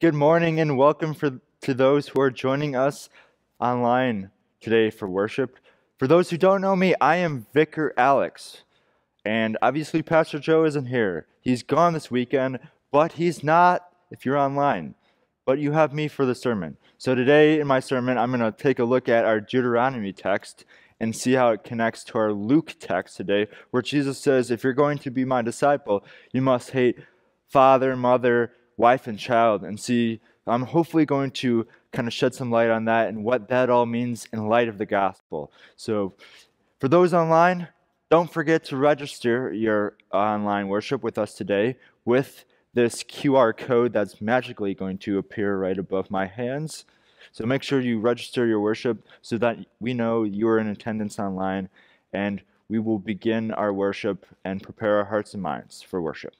Good morning and welcome for, to those who are joining us online today for worship. For those who don't know me, I am Vicar Alex. And obviously, Pastor Joe isn't here. He's gone this weekend, but he's not if you're online. But you have me for the sermon. So today in my sermon, I'm going to take a look at our Deuteronomy text and see how it connects to our Luke text today, where Jesus says, If you're going to be my disciple, you must hate father, mother, wife, and child. And see, I'm hopefully going to kind of shed some light on that and what that all means in light of the gospel. So, for those online, don't forget to register your online worship with us today with this QR code that's magically going to appear right above my hands. So make sure you register your worship so that we know you are in attendance online and we will begin our worship and prepare our hearts and minds for worship.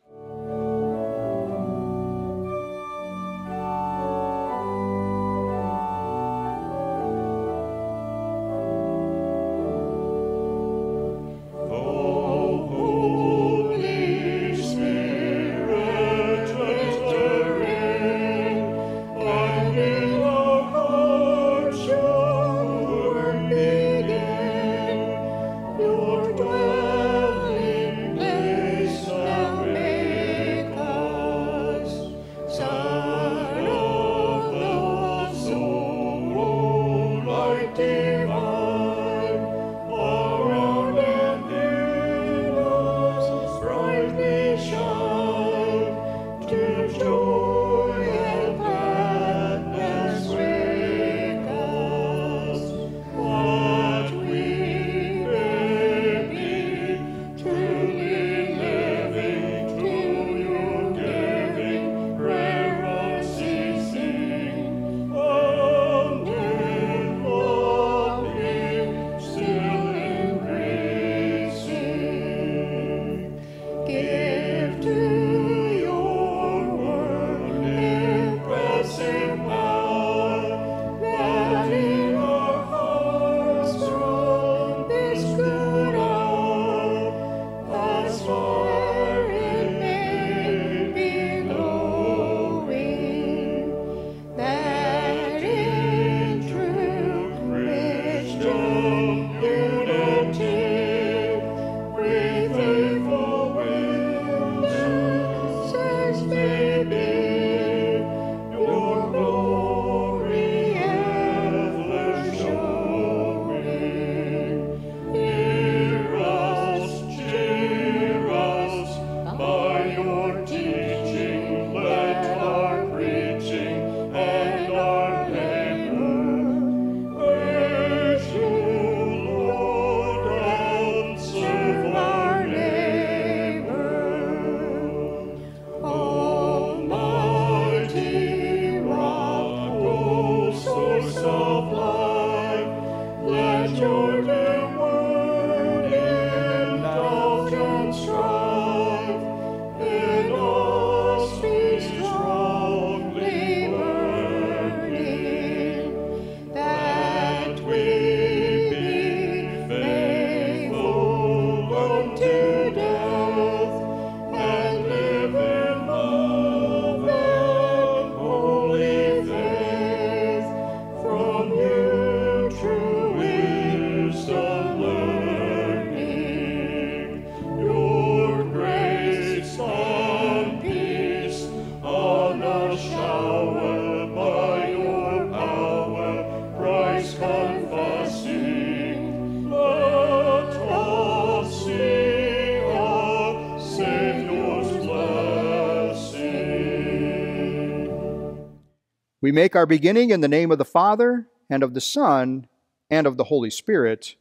We make our beginning in the name of the Father, and of the Son, and of the Holy Spirit.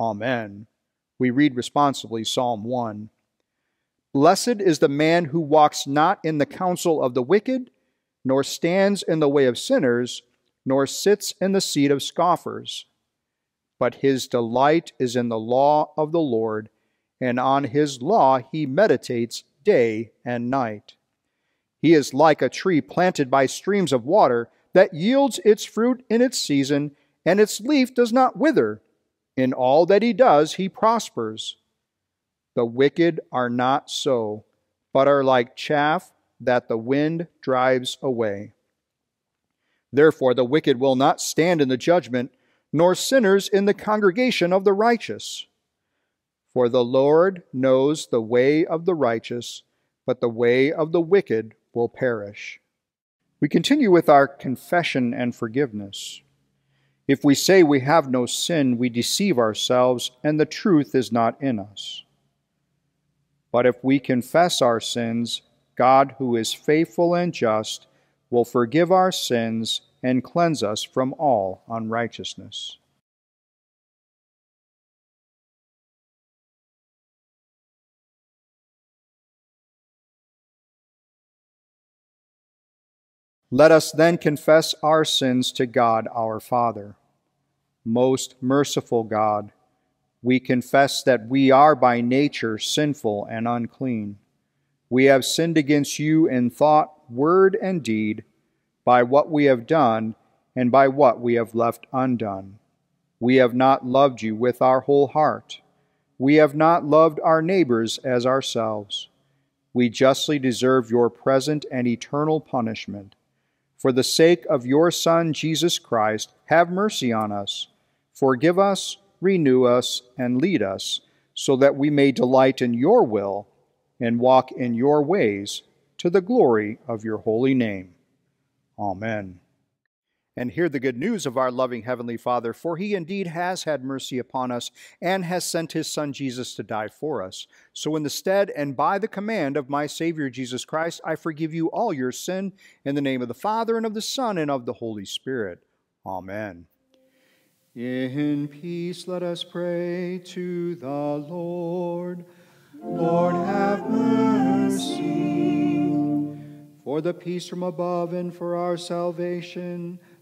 Amen. We read responsibly Psalm 1. Blessed is the man who walks not in the counsel of the wicked, nor stands in the way of sinners, nor sits in the seat of scoffers. But his delight is in the law of the Lord, and on his law he meditates day and night. He is like a tree planted by streams of water that yields its fruit in its season, and its leaf does not wither. In all that he does, he prospers. The wicked are not so, but are like chaff that the wind drives away. Therefore, the wicked will not stand in the judgment, nor sinners in the congregation of the righteous. For the Lord knows the way of the righteous, but the way of the wicked will perish. We continue with our confession and forgiveness. If we say we have no sin, we deceive ourselves, and the truth is not in us. But if we confess our sins, God, who is faithful and just, will forgive our sins and cleanse us from all unrighteousness. Let us then confess our sins to God our Father. Most merciful God, we confess that we are by nature sinful and unclean. We have sinned against you in thought, word, and deed, by what we have done and by what we have left undone. We have not loved you with our whole heart. We have not loved our neighbors as ourselves. We justly deserve your present and eternal punishment. For the sake of your Son, Jesus Christ, have mercy on us. Forgive us, renew us, and lead us, so that we may delight in your will and walk in your ways to the glory of your holy name. Amen. And hear the good news of our loving Heavenly Father, for He indeed has had mercy upon us and has sent His Son Jesus to die for us. So, in the stead and by the command of my Savior Jesus Christ, I forgive you all your sin in the name of the Father and of the Son and of the Holy Spirit. Amen. In peace, let us pray to the Lord. Lord, have mercy. For the peace from above and for our salvation,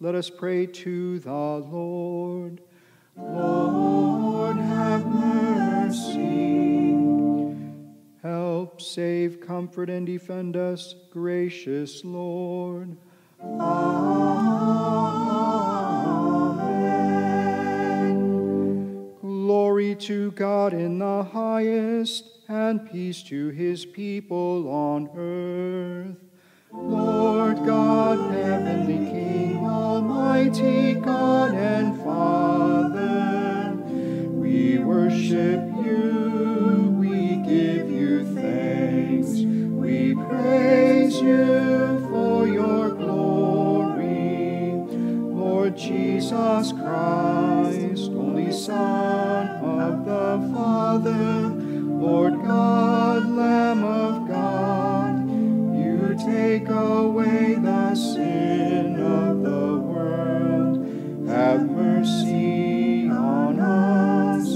let us pray to the Lord. Lord, have mercy. Help, save, comfort, and defend us, gracious Lord. Amen. Glory to God in the highest, and peace to his people on earth. Lord God, heavenly King, almighty God and Father, we worship you, we give you thanks, we praise you for your glory. Lord Jesus Christ, only Son of the Father, Lord God, Lamb of God, you take away the sin mercy on us.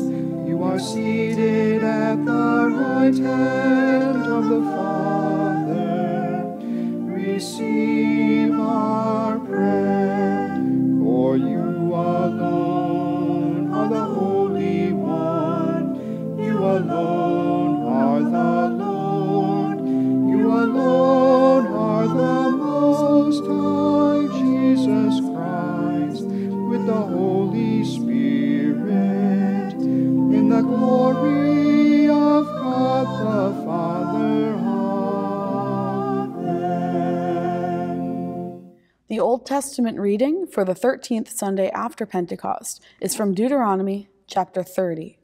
You are seated at the right hand Old Testament reading for the 13th Sunday after Pentecost is from Deuteronomy chapter 30.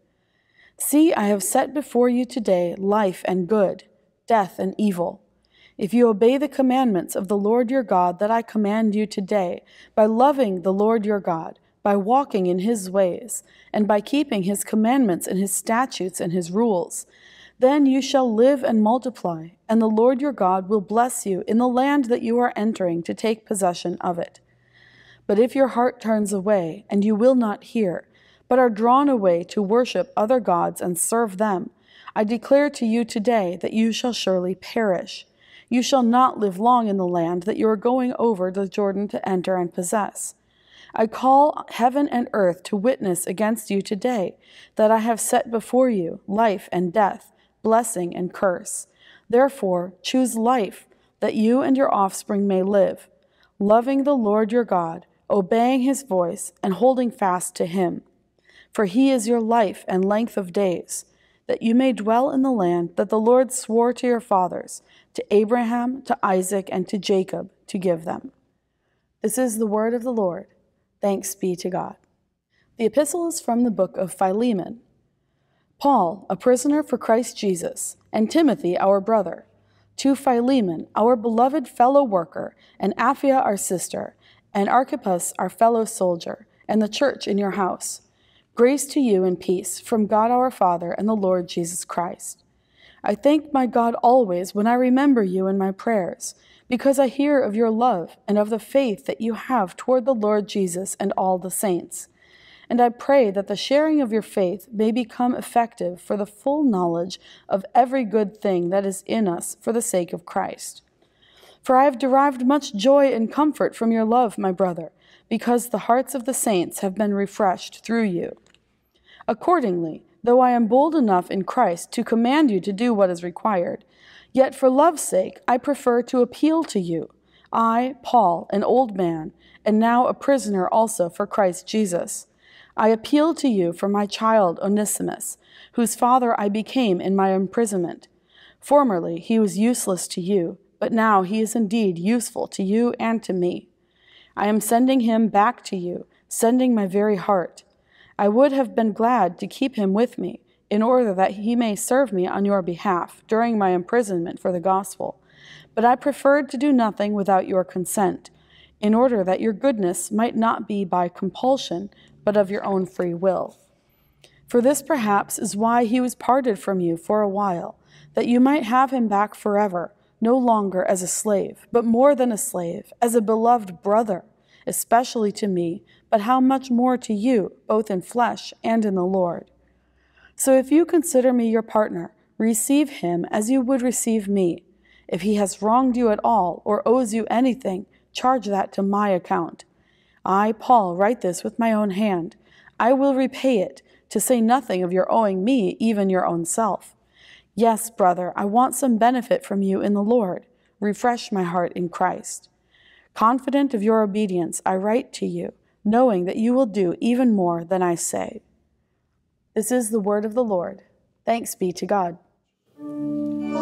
See, I have set before you today life and good, death and evil. If you obey the commandments of the Lord your God that I command you today, by loving the Lord your God, by walking in his ways, and by keeping his commandments and his statutes and his rules, then you shall live and multiply, and the Lord your God will bless you in the land that you are entering to take possession of it. But if your heart turns away, and you will not hear, but are drawn away to worship other gods and serve them, I declare to you today that you shall surely perish. You shall not live long in the land that you are going over the Jordan to enter and possess. I call heaven and earth to witness against you today that I have set before you life and death, blessing and curse. Therefore, choose life, that you and your offspring may live, loving the Lord your God, obeying his voice, and holding fast to him. For he is your life and length of days, that you may dwell in the land that the Lord swore to your fathers, to Abraham, to Isaac, and to Jacob, to give them. This is the word of the Lord. Thanks be to God. The epistle is from the book of Philemon. Paul, a prisoner for Christ Jesus, and Timothy, our brother, to Philemon, our beloved fellow worker, and Apphia, our sister, and Archippus, our fellow soldier, and the church in your house. Grace to you and peace from God our Father and the Lord Jesus Christ. I thank my God always when I remember you in my prayers, because I hear of your love and of the faith that you have toward the Lord Jesus and all the saints. And I pray that the sharing of your faith may become effective for the full knowledge of every good thing that is in us for the sake of Christ. For I have derived much joy and comfort from your love, my brother, because the hearts of the saints have been refreshed through you. Accordingly, though I am bold enough in Christ to command you to do what is required, yet for love's sake I prefer to appeal to you. I, Paul, an old man, and now a prisoner also for Christ Jesus. I appeal to you for my child Onesimus, whose father I became in my imprisonment. Formerly he was useless to you, but now he is indeed useful to you and to me. I am sending him back to you, sending my very heart. I would have been glad to keep him with me, in order that he may serve me on your behalf during my imprisonment for the gospel. But I preferred to do nothing without your consent, in order that your goodness might not be by compulsion, but of your own free will. For this perhaps is why he was parted from you for a while, that you might have him back forever, no longer as a slave, but more than a slave, as a beloved brother, especially to me but how much more to you, both in flesh and in the Lord. So if you consider me your partner, receive him as you would receive me. If he has wronged you at all or owes you anything, charge that to my account. I, Paul, write this with my own hand. I will repay it, to say nothing of your owing me even your own self. Yes, brother, I want some benefit from you in the Lord. Refresh my heart in Christ. Confident of your obedience, I write to you knowing that you will do even more than I say. This is the word of the Lord. Thanks be to God. Hallelujah,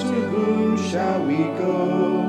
to whom shall we go?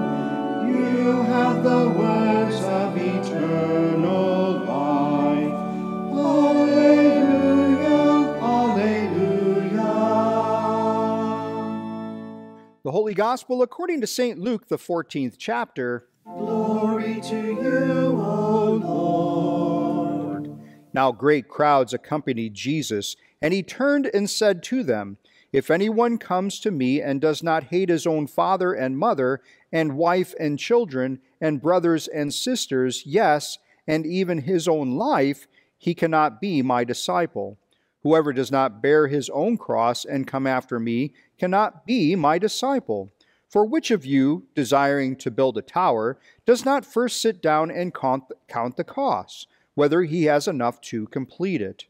Holy Gospel according to St. Luke, the 14th chapter. Glory to you, O Lord. Now great crowds accompanied Jesus, and he turned and said to them, If anyone comes to me and does not hate his own father and mother, and wife and children, and brothers and sisters, yes, and even his own life, he cannot be my disciple. Whoever does not bear his own cross and come after me cannot be my disciple. For which of you, desiring to build a tower, does not first sit down and count the costs, whether he has enough to complete it?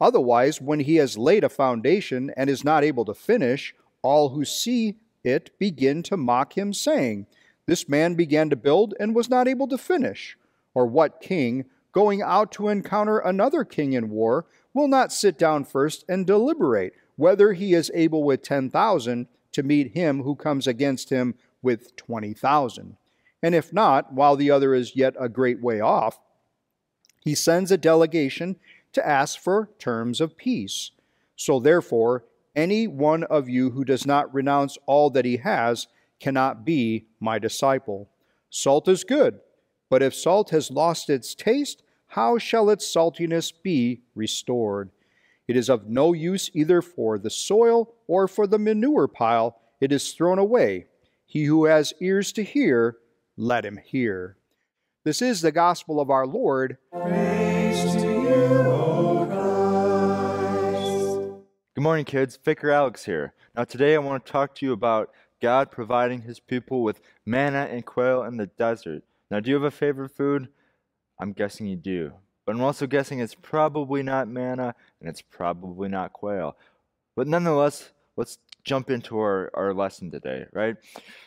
Otherwise, when he has laid a foundation and is not able to finish, all who see it begin to mock him, saying, This man began to build and was not able to finish. Or what king, going out to encounter another king in war, will not sit down first and deliberate whether he is able with ten thousand to meet him who comes against him with 20,000. And if not, while the other is yet a great way off, he sends a delegation to ask for terms of peace. So therefore, any one of you who does not renounce all that he has cannot be my disciple. Salt is good, but if salt has lost its taste, how shall its saltiness be restored? It is of no use either for the soil or for the manure pile. It is thrown away. He who has ears to hear, let him hear. This is the gospel of our Lord. Praise Good morning, kids. Vicar Alex here. Now, today I want to talk to you about God providing his people with manna and quail in the desert. Now, do you have a favorite food? I'm guessing you do. But I'm also guessing it's probably not manna and it's probably not quail. But nonetheless, let's jump into our, our lesson today, right?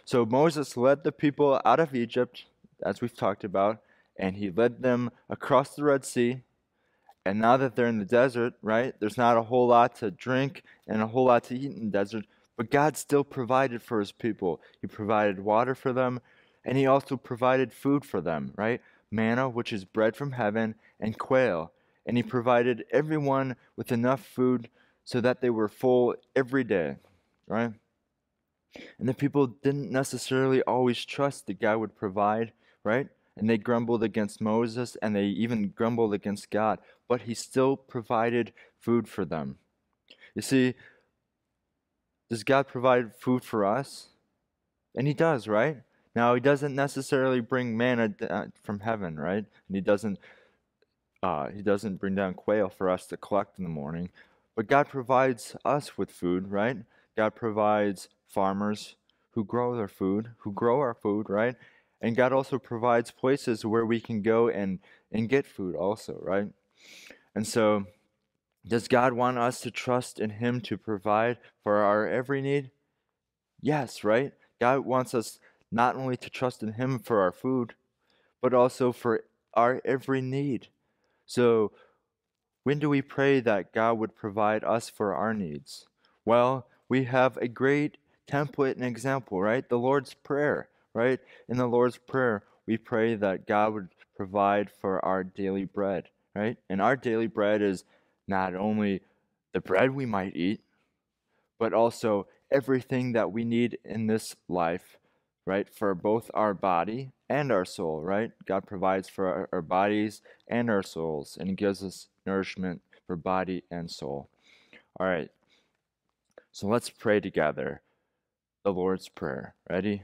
So Moses led the people out of Egypt, as we've talked about, and he led them across the Red Sea. And now that they're in the desert, right, there's not a whole lot to drink and a whole lot to eat in the desert, but God still provided for his people. He provided water for them, and he also provided food for them, right? Manna, which is bread from heaven, and quail. And he provided everyone with enough food so that they were full every day, right? And the people didn't necessarily always trust that God would provide, right? And they grumbled against Moses and they even grumbled against God, but he still provided food for them. You see, does God provide food for us? And He does, right? Now, He doesn't necessarily bring manna uh, from heaven, right? And He doesn't. Uh, he doesn't bring down quail for us to collect in the morning, but God provides us with food, right? God provides farmers who grow their food, who grow our food, right? And God also provides places where we can go and, and get food, also, right? And so does God want us to trust in Him to provide for our every need? Yes, right? God wants us not only to trust in Him for our food, but also for our every need. So, when do we pray that God would provide us for our needs? Well, we have a great template and example, right? The Lord's Prayer, right? In the Lord's Prayer, we pray that God would provide for our daily bread, right? And our daily bread is not only the bread we might eat, but also everything that we need in this life, right? For both our body and our soul, right? God provides for our, bodies and our souls, and gives us nourishment for body and soul. All right. So let's pray together the Lord's Prayer. Ready?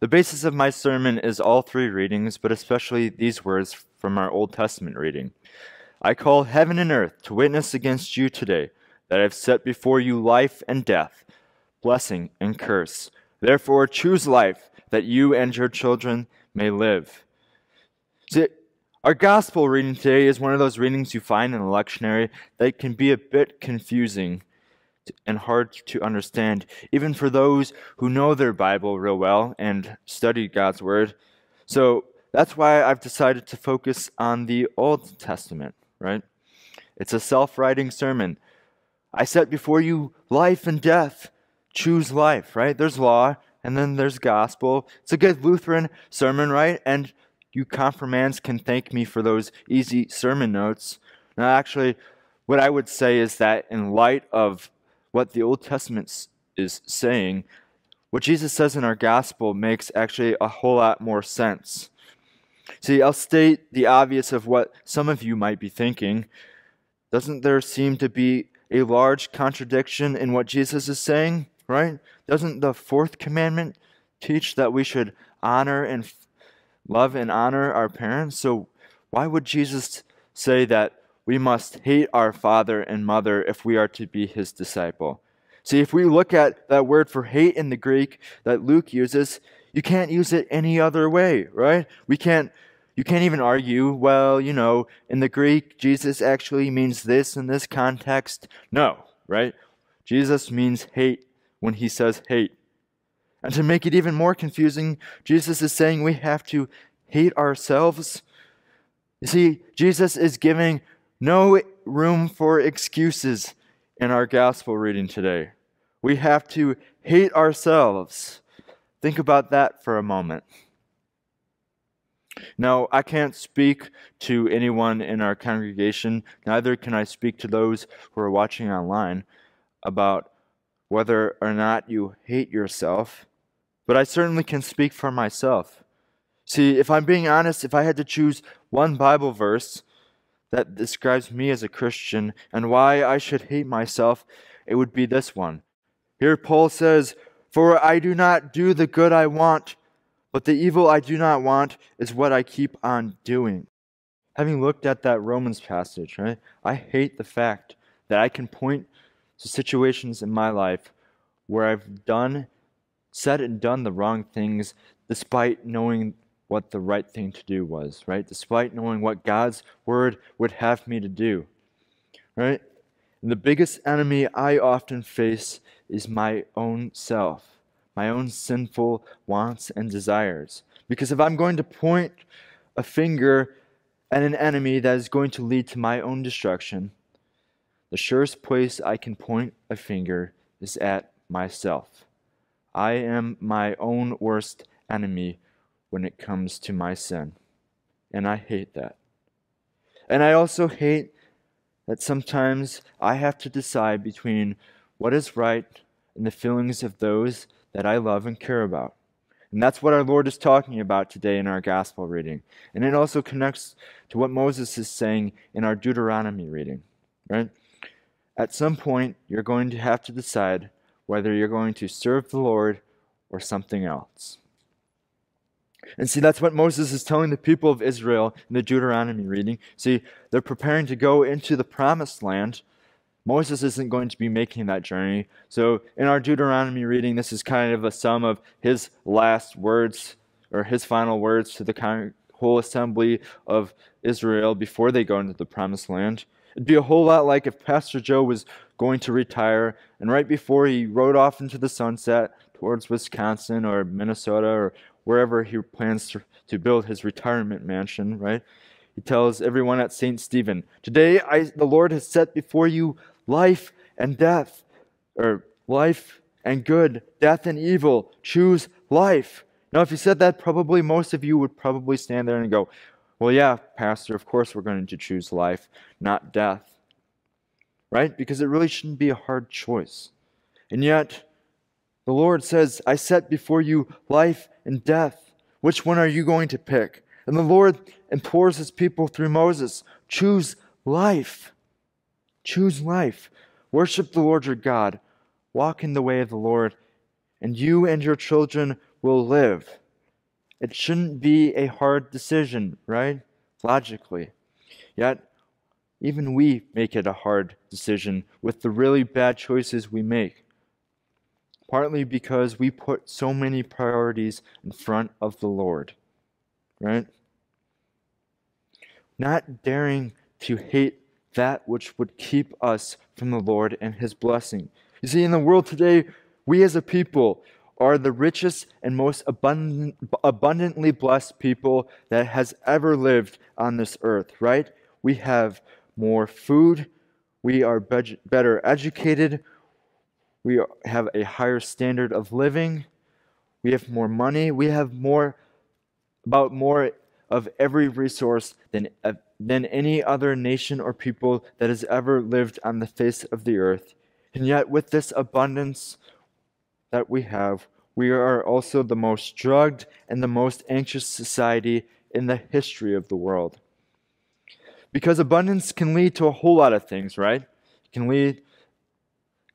The basis of my sermon is all three readings, but especially these words from our Old Testament reading. I call heaven and earth to witness against you today that I have set before you life and death, blessing and curse. Therefore, choose life that you and your children may live. See, Our gospel reading today is one of those readings you find in the lectionary that can be a bit confusing and hard to understand, even for those who know their Bible real well and study God's Word. So that's why I've decided to focus on the Old Testament, right? It's a self writing sermon. I set before you life and death. Choose life, right? There's law, and then there's gospel. It's a good Lutheran sermon, right? And you confirmands can thank me for those easy sermon notes. Now, actually, what I would say is that in light of what the Old Testament is saying, what Jesus says in our gospel makes actually a whole lot more sense. See, I'll state the obvious of what some of you might be thinking. Doesn't there seem to be a large contradiction in what Jesus is saying, right? Doesn't the fourth commandment teach that we should honor and love and honor our parents? So why would Jesus say that we must hate our father and mother if we are to be his disciple? See, if we look at that word for hate in the Greek that Luke uses, you can't use it any other way, right? We can't you can't even argue, well, you know, in the Greek, Jesus actually means this in this context. No, right? Jesus means hate when he says hate. And to make it even more confusing, Jesus is saying we have to hate ourselves. You see, Jesus is giving no room for excuses in our gospel reading today. We have to hate ourselves. Think about that for a moment. Now, I can't speak to anyone in our congregation, neither can I speak to those who are watching online about whether or not you hate yourself, but I certainly can speak for myself. See, if I'm being honest, if I had to choose one Bible verse that describes me as a Christian and why I should hate myself, it would be this one. Here Paul says, For I do not do the good I want but the evil I do not want is what I keep on doing. Having looked at that Romans passage, right, I hate the fact that I can point to situations in my life where I've done, said and done the wrong things despite knowing what the right thing to do was, right? Despite knowing what God's word would have me to do, right? And the biggest enemy I often face is my own self my own sinful wants and desires. Because if I'm going to point a finger at an enemy that is going to lead to my own destruction, the surest place I can point a finger is at myself. I am my own worst enemy when it comes to my sin. And I hate that. And I also hate that sometimes I have to decide between what is right and the feelings of those that I love and care about. And that's what our Lord is talking about today in our gospel reading. And it also connects to what Moses is saying in our Deuteronomy reading, right? At some point, you're going to have to decide whether you're going to serve the Lord or something else. And see, that's what Moses is telling the people of Israel in the Deuteronomy reading. See, they're preparing to go into the promised land, Moses isn't going to be making that journey. So, in our Deuteronomy reading, this is kind of a sum of his last words or his final words to the whole assembly of Israel before they go into the promised land. It'd be a whole lot like if Pastor Joe was going to retire and right before he rode off into the sunset towards Wisconsin or Minnesota or wherever he plans to, to build his retirement mansion, right? He tells everyone at St. Stephen, Today I, the Lord has set before you life and death, or life and good, death and evil. Choose life. Now, if you said that, probably most of you would probably stand there and go, Well, yeah, Pastor, of course we're going to choose life, not death. Right? Because it really shouldn't be a hard choice. And yet, the Lord says, I set before you life and death. Which one are you going to pick? And the Lord implores his people through Moses choose life. Choose life. Worship the Lord your God. Walk in the way of the Lord, and you and your children will live. It shouldn't be a hard decision, right? Logically. Yet, even we make it a hard decision with the really bad choices we make. Partly because we put so many priorities in front of the Lord, right? not daring to hate that which would keep us from the Lord and his blessing. You see, in the world today, we as a people are the richest and most abundant, abundantly blessed people that has ever lived on this earth, right? We have more food, we are better educated, we have a higher standard of living, we have more money, we have more about more of every resource than, than any other nation or people that has ever lived on the face of the earth. And yet, with this abundance that we have, we are also the most drugged and the most anxious society in the history of the world. Because abundance can lead to a whole lot of things, right? It can lead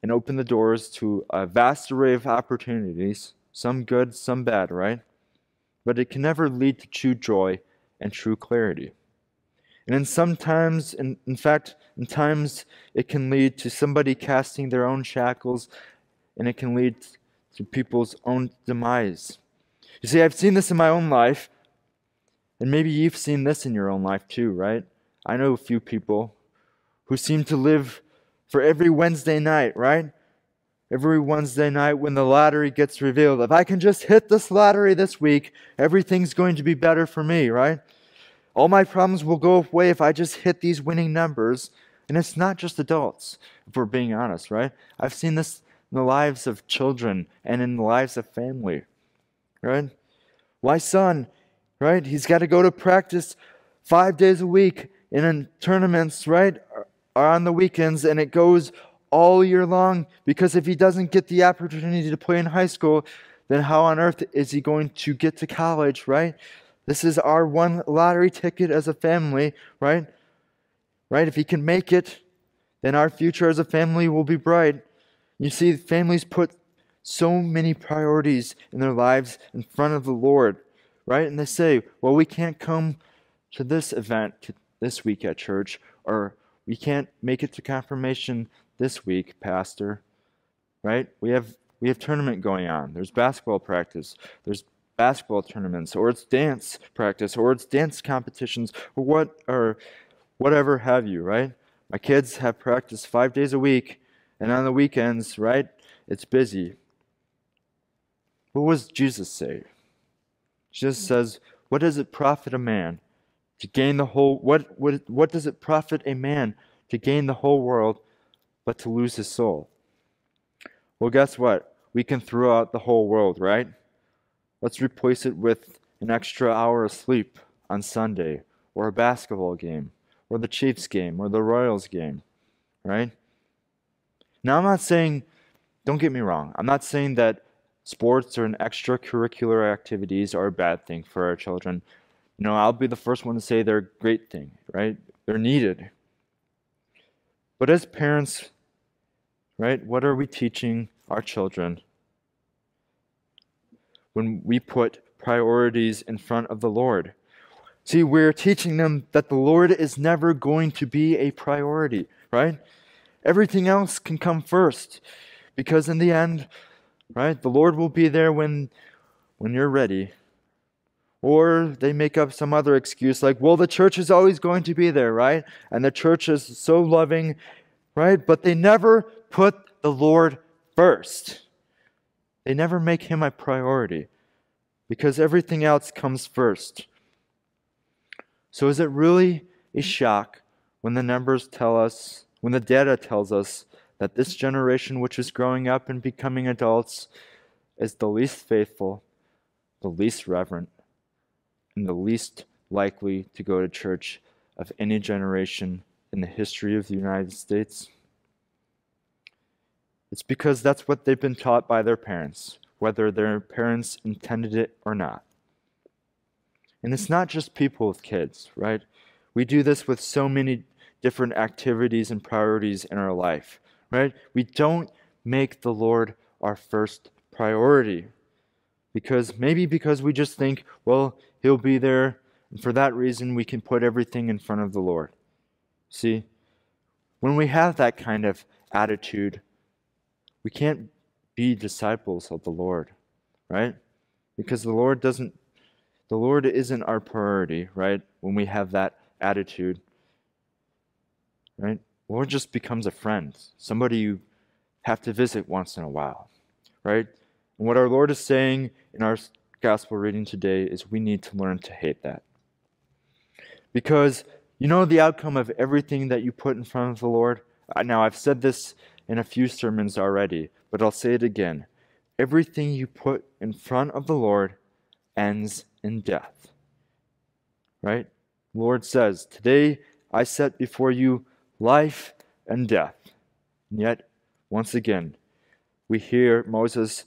and open the doors to a vast array of opportunities, some good, some bad, right? But it can never lead to true joy and true clarity. And in sometimes, in, in fact, in times, it can lead to somebody casting their own shackles, and it can lead to people's own demise. You see, I've seen this in my own life, and maybe you've seen this in your own life too, right? I know a few people who seem to live for every Wednesday night, right? Every Wednesday night when the lottery gets revealed. If I can just hit this lottery this week, everything's going to be better for me, right? All my problems will go away if I just hit these winning numbers. And it's not just adults, if we're being honest, right? I've seen this in the lives of children and in the lives of family, right? Why, son, right? He's got to go to practice five days a week and in tournaments, right? Are on the weekends and it goes all year long because if he doesn't get the opportunity to play in high school, then how on earth is he going to get to college, right? This is our one lottery ticket as a family, right? Right? If he can make it, then our future as a family will be bright. You see, families put so many priorities in their lives in front of the Lord, right? And they say, well, we can't come to this event this week at church, or we can't make it to confirmation this week, Pastor. Right? We have we have tournament going on. There's basketball practice. There's basketball tournaments, or it's dance practice, or it's dance competitions, or what or whatever have you, right? My kids have practice five days a week, and on the weekends, right, it's busy. What does Jesus say? Jesus says, What does it profit a man to gain the whole what what what does it profit a man to gain the whole world but to lose his soul? Well, guess what? We can throw out the whole world, right? Let's replace it with an extra hour of sleep on Sunday, or a basketball game, or the Chiefs game, or the Royals game, right? Now, I'm not saying, don't get me wrong, I'm not saying that sports or an extracurricular activities are a bad thing for our children. You know, I'll be the first one to say they're a great thing, right? They're needed. But as parents, right, what are we teaching our children when we put priorities in front of the Lord? See, we're teaching them that the Lord is never going to be a priority, right? Everything else can come first because in the end, right, the Lord will be there when when you're ready. Or they make up some other excuse like, well, the church is always going to be there, right? And the church is so loving, right? But they never put the Lord first. They never make him a priority because everything else comes first. So is it really a shock when the numbers tell us when the data tells us that this generation, which is growing up and becoming adults, is the least faithful, the least reverent, and the least likely to go to church of any generation in the history of the United States? It's because that's what they've been taught by their parents, whether their parents intended it or not. And it's not just people with kids, right? We do this with so many different activities and priorities in our life, right? We don't make the Lord our first priority because maybe because we just think, well, He'll be there, and for that reason, we can put everything in front of the Lord. See, when we have that kind of attitude, we can't be disciples of the Lord, right? Because the Lord doesn't, the Lord isn't our priority, right? When we have that attitude, right? Lord just becomes a friend, somebody you have to visit once in a while, right? And what our Lord is saying in our gospel reading today is we need to learn to hate that. Because you know the outcome of everything that you put in front of the Lord? Now, I've said this in a few sermons already, but I'll say it again. Everything you put in front of the Lord ends in death. Right? Lord says, Today I set before you life and death. And yet, once again, we hear Moses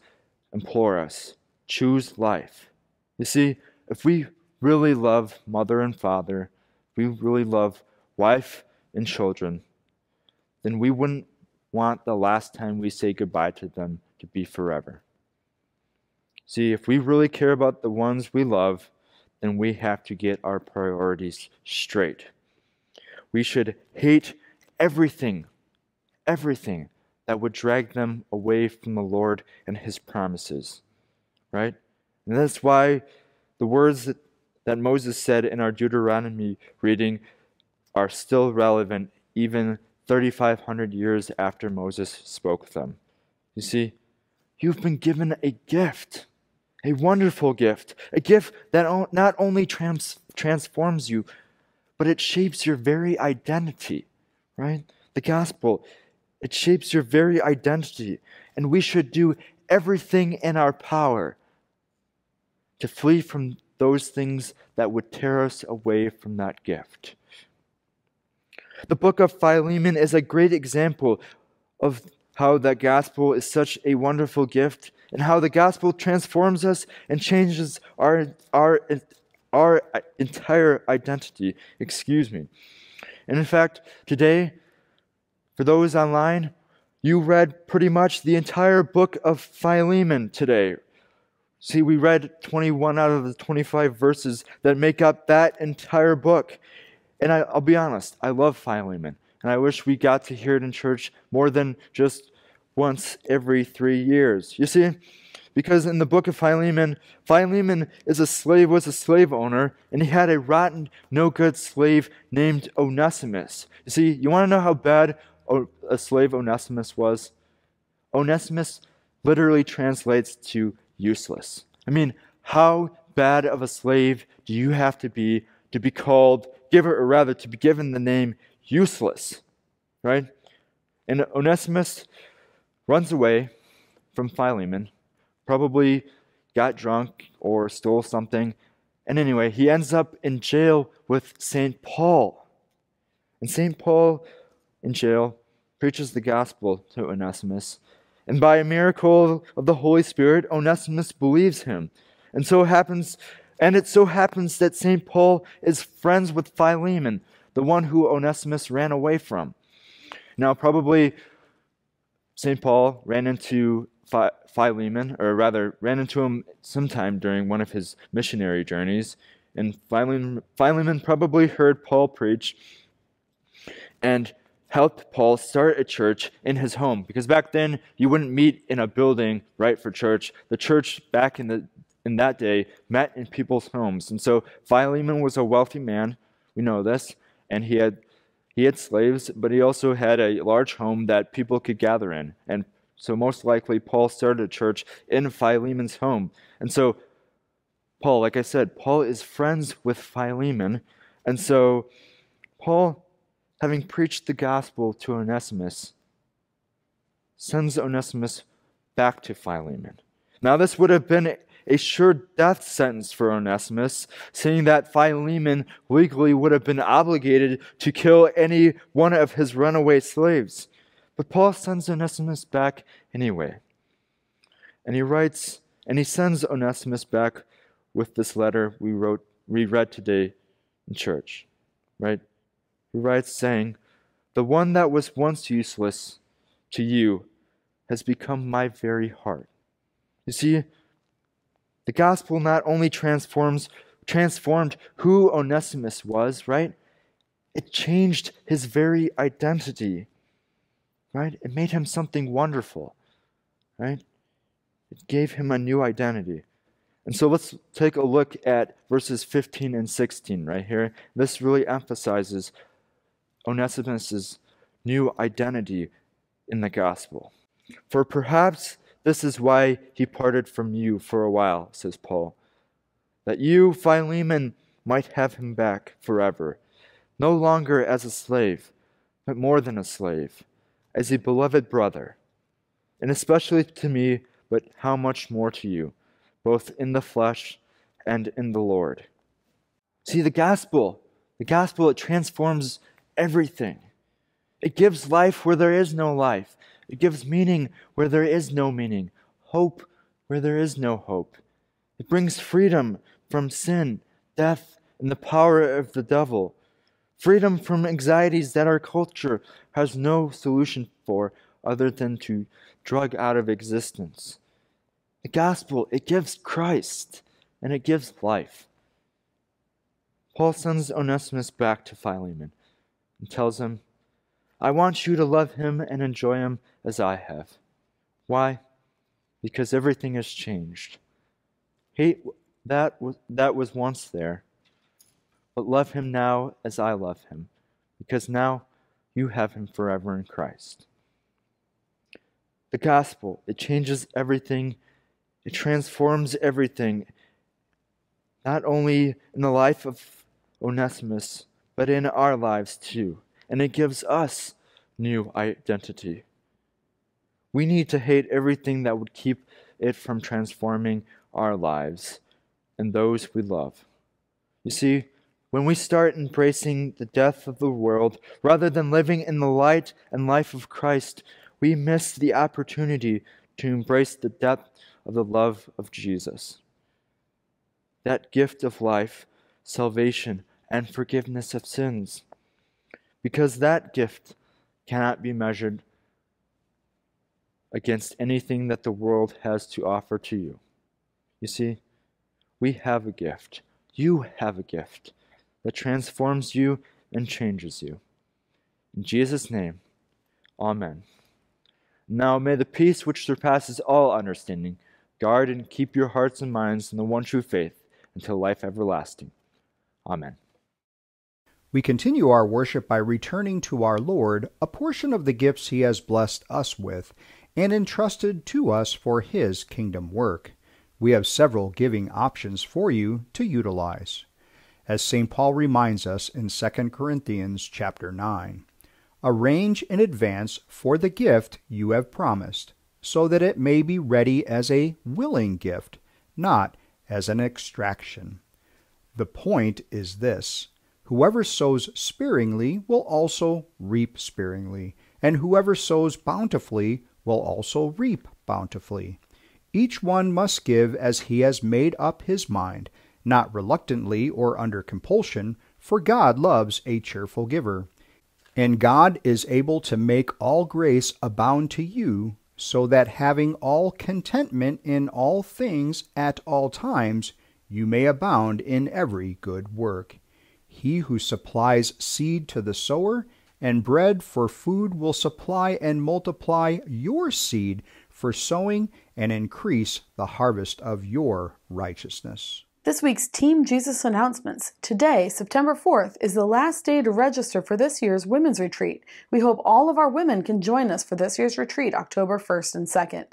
implore us choose life. You see, if we really love mother and father, we really love wife and children, then we wouldn't want the last time we say goodbye to them to be forever. See, if we really care about the ones we love, then we have to get our priorities straight. We should hate everything, everything that would drag them away from the Lord and His promises, right? And that's why the words that, that Moses said in our Deuteronomy reading are still relevant even 3,500 years after Moses spoke them. You see, you've been given a gift, a wonderful gift, a gift that not only trans- transforms you, but it shapes your very identity, right? The gospel, it shapes your very identity, and we should do everything in our power to flee from those things that would tear us away from that gift. The book of Philemon is a great example of how the gospel is such a wonderful gift and how the gospel transforms us and changes our, our, our uh, entire identity. Excuse me. And in fact, today, for those online, you read pretty much the entire book of Philemon today. See, we read 21 out of the 25 verses that make up that entire book. And I, will be honest, I love Philemon. And I wish we got to hear it in church more than just once every three years. You see, because in the book of Philemon, Philemon is a slave, was a slave owner, and he had a rotten, no good slave named Onesimus. You see, you want to know how bad a slave Onesimus was? Onesimus literally translates to useless. I mean, how bad of a slave do you have to be to be called give or rather to be given the name useless, right? And Onesimus runs away from Philemon, probably got drunk or stole something. And anyway, he ends up in jail with St. Paul. And St. Paul in jail preaches the gospel to Onesimus. And by a miracle of the Holy Spirit, Onesimus believes him. And so happens and it so happens that St. Paul is friends with Philemon, the one who Onesimus ran away from. Now, probably St. Paul ran into Philemon, or rather, ran into him sometime during one of his missionary journeys. And Philemon, probably heard Paul preach and helped Paul start a church in his home. Because back then, you wouldn't meet in a building, right, for church. The church back in the in that day met in people's homes. And so Philemon was a wealthy man, we know this, and he had he had slaves, but he also had a large home that people could gather in. And so most likely Paul started a church in Philemon's home. And so Paul, like I said, Paul is friends with Philemon. And so Paul, having preached the gospel to Onesimus, sends Onesimus back to Philemon. Now, this would have been a sure death sentence for Onesimus, seeing that Philemon legally would have been obligated to kill any one of his runaway slaves. But Paul sends Onesimus back anyway. And he writes, and he sends Onesimus back with this letter we wrote, we read today in church, right? He writes saying, The one that was once useless to you has become my very heart. You see, the gospel not only transforms transformed who Onesimus was, right? It changed his very identity. Right? It made him something wonderful. Right? It gave him a new identity. And so let's take a look at verses 15 and 16 right here. This really emphasizes Onesimus' new identity in the gospel. For perhaps this is why he parted from you for a while, says Paul, that you, Philemon, might have him back forever, no longer as a slave, but more than a slave, as a beloved brother, and especially to me, but how much more to you, both in the flesh and in the Lord. See, the gospel, the gospel, it transforms everything. It gives life where there is no life. It gives meaning where there is no meaning, hope where there is no hope. It brings freedom from sin, death, and the power of the devil. Freedom from anxieties that our culture has no solution for other than to drug out of existence. The gospel, it gives Christ and it gives life. Paul sends Onesimus back to Philemon and tells him, I want you to love him and enjoy him as I have. Why? Because everything has changed. Hate that was, that was once there, but love him now as I love him, because now you have him forever in Christ. The gospel, it changes everything, it transforms everything, not only in the life of Onesimus, but in our lives too and it gives us new identity. We need to hate everything that would keep it from transforming our lives and those we love. You see, when we start embracing the death of the world rather than living in the light and life of Christ, we miss the opportunity to embrace the depth of the love of Jesus. That gift of life, salvation, and forgiveness of sins because that gift cannot be measured against anything that the world has to offer to you. You see, we have a gift. You have a gift that transforms you and changes you. In Jesus' name, Amen. Now may the peace which surpasses all understanding guard and keep your hearts and minds in the one true faith until life everlasting. Amen. We continue our worship by returning to our Lord a portion of the gifts He has blessed us with and entrusted to us for His kingdom work. We have several giving options for you to utilize. As St. Paul reminds us in 2 Corinthians chapter 9, arrange in advance for the gift you have promised, so that it may be ready as a willing gift, not as an extraction. The point is this Whoever sows sparingly will also reap sparingly, and whoever sows bountifully will also reap bountifully. Each one must give as he has made up his mind, not reluctantly or under compulsion, for God loves a cheerful giver. And God is able to make all grace abound to you, so that having all contentment in all things at all times, you may abound in every good work. He who supplies seed to the sower and bread for food will supply and multiply your seed for sowing and increase the harvest of your righteousness. This week's Team Jesus announcements. Today, September 4th, is the last day to register for this year's women's retreat. We hope all of our women can join us for this year's retreat, October 1st and 2nd.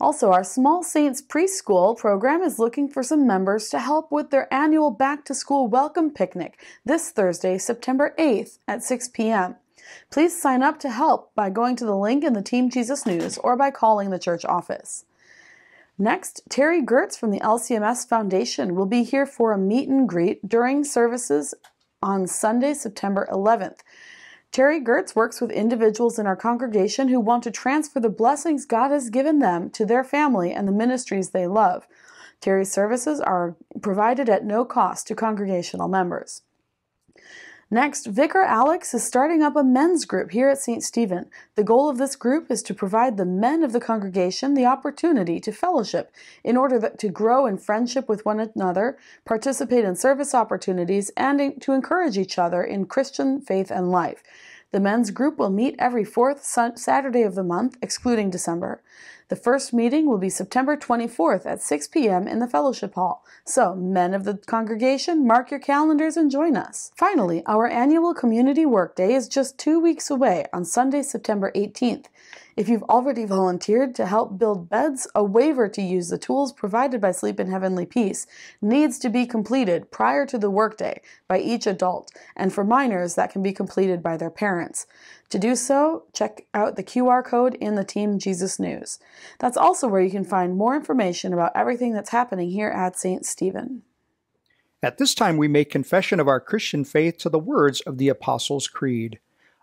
Also, our Small Saints preschool program is looking for some members to help with their annual back to school welcome picnic this Thursday, September 8th at 6 p.m. Please sign up to help by going to the link in the Team Jesus News or by calling the church office. Next, Terry Gertz from the LCMS Foundation will be here for a meet and greet during services on Sunday, September 11th. Terry Gertz works with individuals in our congregation who want to transfer the blessings God has given them to their family and the ministries they love. Terry's services are provided at no cost to congregational members. Next, Vicar Alex is starting up a men's group here at St. Stephen. The goal of this group is to provide the men of the congregation the opportunity to fellowship in order to grow in friendship with one another, participate in service opportunities, and to encourage each other in Christian faith and life. The men's group will meet every fourth Saturday of the month, excluding December. The first meeting will be September 24th at 6 p.m. in the Fellowship Hall. So, men of the congregation, mark your calendars and join us. Finally, our annual Community Work Day is just two weeks away on Sunday, September 18th. If you've already volunteered to help build beds, a waiver to use the tools provided by Sleep in Heavenly Peace needs to be completed prior to the workday by each adult, and for minors, that can be completed by their parents. To do so, check out the QR code in the Team Jesus News. That's also where you can find more information about everything that's happening here at St. Stephen. At this time, we make confession of our Christian faith to the words of the Apostles' Creed.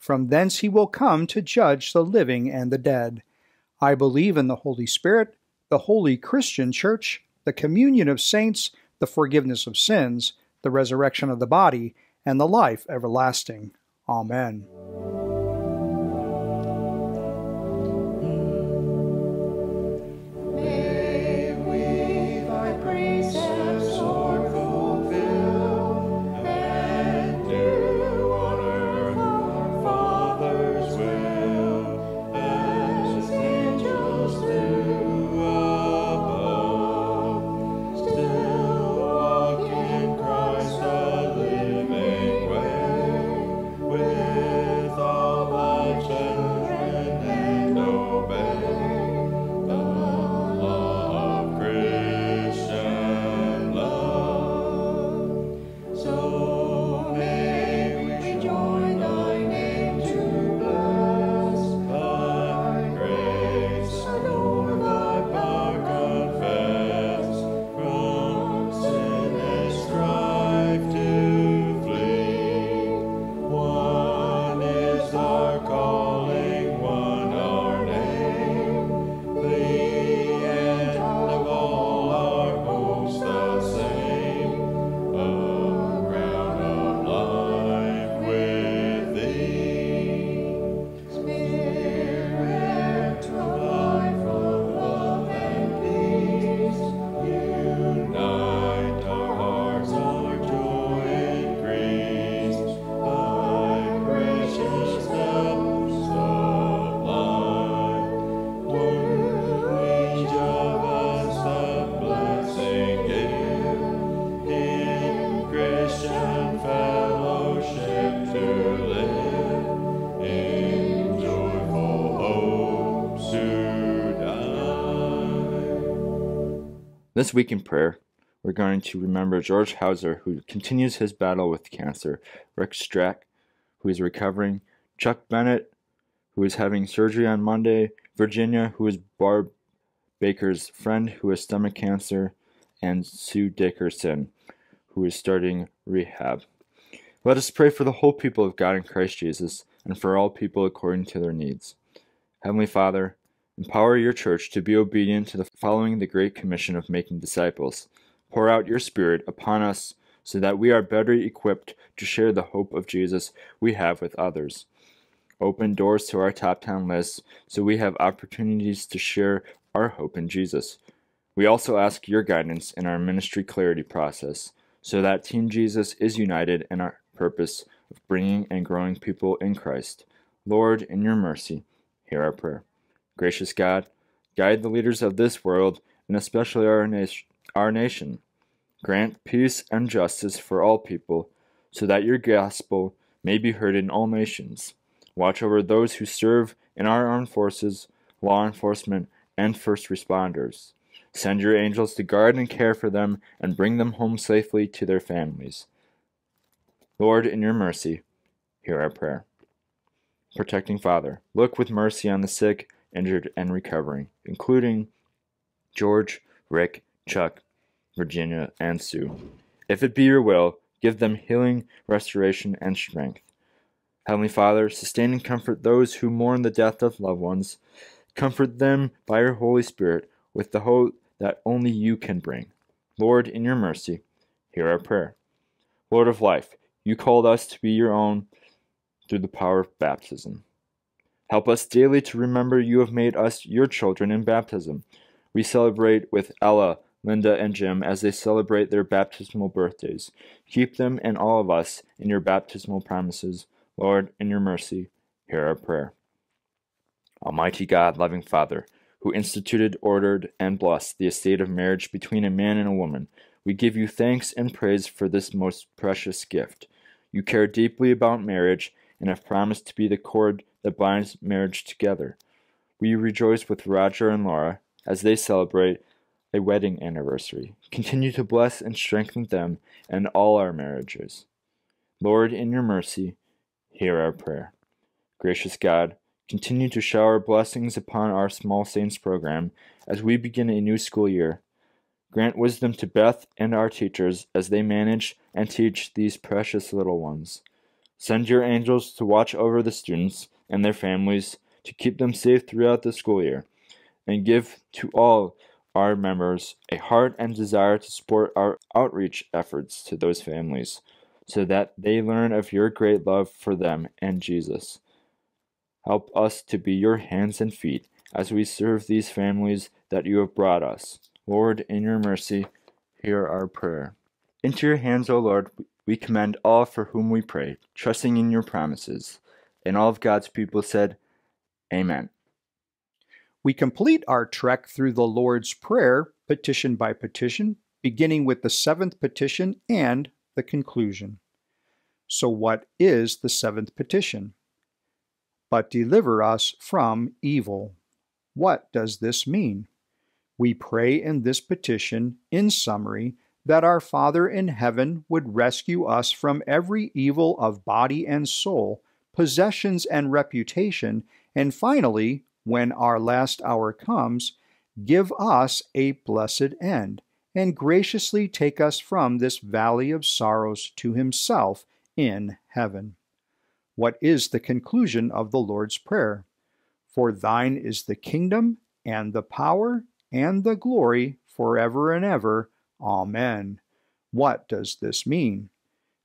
From thence he will come to judge the living and the dead. I believe in the Holy Spirit, the holy Christian Church, the communion of saints, the forgiveness of sins, the resurrection of the body, and the life everlasting. Amen. This week in prayer, we're going to remember George Hauser, who continues his battle with cancer, Rick Strack, who is recovering, Chuck Bennett, who is having surgery on Monday, Virginia, who is Barb Baker's friend, who has stomach cancer, and Sue Dickerson, who is starting rehab. Let us pray for the whole people of God in Christ Jesus, and for all people according to their needs. Heavenly Father, Empower your church to be obedient to the following the great commission of making disciples. Pour out your Spirit upon us so that we are better equipped to share the hope of Jesus we have with others. Open doors to our top 10 list so we have opportunities to share our hope in Jesus. We also ask your guidance in our ministry clarity process so that Team Jesus is united in our purpose of bringing and growing people in Christ. Lord, in your mercy, hear our prayer. Gracious God, guide the leaders of this world and especially our, nation, our nation. Grant peace and justice for all people, so that your gospel may be heard in all nations. Watch over those who serve in our armed forces, law enforcement, and first responders. Send your angels to guard and care for them and bring them home safely to their families. Lord, in your mercy, hear our prayer. Protecting Father, look with mercy on the sick injured, and recovering, including George, Rick, Chuck, Virginia, and Sue. If it be your will, give them healing, restoration, and strength. Heavenly Father, sustain and comfort those who mourn the death of loved ones. Comfort them by your Holy Spirit with the hope that only you can bring. Lord, in your mercy, hear our prayer. Lord of life, you called us to be your own through the power of baptism. Help us daily to remember you have made us your children in baptism. We celebrate with Ella, Linda, and Jim as they celebrate their baptismal birthdays. Keep them and all of us in your baptismal promises. Lord, in your mercy, hear our prayer. Almighty God, loving Father, who instituted, ordered, and blessed the estate of marriage between a man and a woman, we give you thanks and praise for this most precious gift. You care deeply about marriage and have promised to be the cord that binds marriage together. We rejoice with Roger and Laura as they celebrate a wedding anniversary. Continue to bless and strengthen them and all our marriages. Lord, in your mercy, hear our prayer. Gracious God, continue to shower blessings upon our Small Saints program as we begin a new school year. Grant wisdom to Beth and our teachers as they manage and teach these precious little ones. Send your angels to watch over the students and their families to keep them safe throughout the school year, and give to all our members a heart and desire to support our outreach efforts to those families so that they learn of your great love for them and Jesus. Help us to be your hands and feet as we serve these families that you have brought us. Lord, in your mercy, hear our prayer. Into your hands, O Lord, we commend all for whom we pray, trusting in your promises. And all of God's people said, Amen. We complete our trek through the Lord's Prayer, petition by petition, beginning with the seventh petition and the conclusion. So, what is the seventh petition? But deliver us from evil. What does this mean? We pray in this petition, in summary, that our Father in heaven would rescue us from every evil of body and soul, possessions and reputation, and finally, when our last hour comes, give us a blessed end, and graciously take us from this valley of sorrows to Himself in heaven. What is the conclusion of the Lord's Prayer? For thine is the kingdom, and the power, and the glory forever and ever. Amen. What does this mean?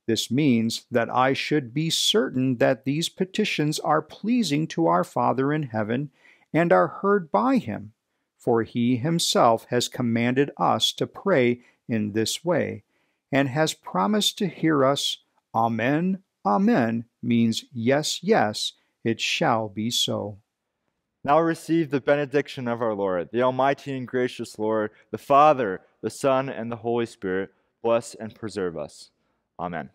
This means that I should be certain that these petitions are pleasing to our Father in heaven and are heard by him, for he himself has commanded us to pray in this way, and has promised to hear us. Amen, Amen means yes, yes, it shall be so. Now receive the benediction of our Lord, the Almighty and gracious Lord, the Father, the Son, and the Holy Spirit, bless and preserve us. Amen.